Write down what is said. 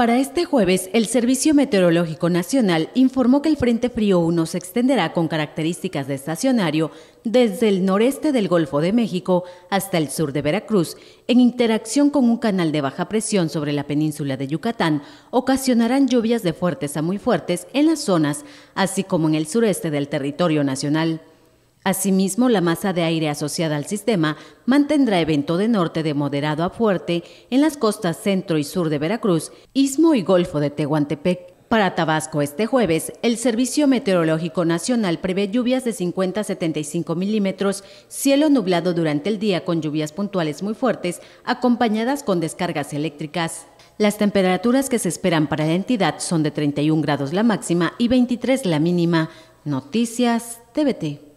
Para este jueves, el Servicio Meteorológico Nacional informó que el Frente Frío 1 se extenderá con características de estacionario desde el noreste del Golfo de México hasta el sur de Veracruz, en interacción con un canal de baja presión sobre la península de Yucatán, ocasionarán lluvias de fuertes a muy fuertes en las zonas, así como en el sureste del territorio nacional. Asimismo, la masa de aire asociada al sistema mantendrá evento de norte de moderado a fuerte en las costas centro y sur de Veracruz, Istmo y Golfo de Tehuantepec. Para Tabasco este jueves, el Servicio Meteorológico Nacional prevé lluvias de 50 a 75 milímetros, cielo nublado durante el día con lluvias puntuales muy fuertes, acompañadas con descargas eléctricas. Las temperaturas que se esperan para la entidad son de 31 grados la máxima y 23 la mínima. Noticias TVT.